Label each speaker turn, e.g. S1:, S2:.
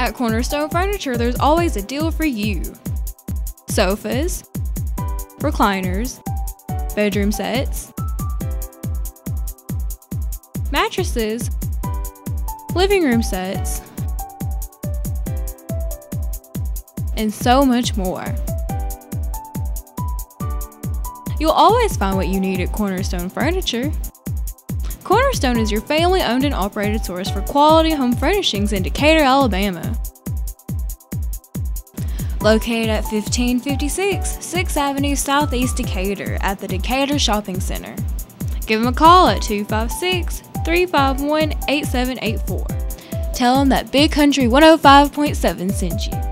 S1: At Cornerstone Furniture, there's always a deal for you. Sofas, recliners, bedroom sets, mattresses, living room sets, and so much more. You'll always find what you need at Cornerstone Furniture. Cornerstone is your family owned and operated source for quality home furnishings in Decatur, Alabama. Located at 1556 6th Avenue Southeast Decatur at the Decatur Shopping Center. Give them a call at 256 351 8784. Tell them that Big Country 105.7 sent you.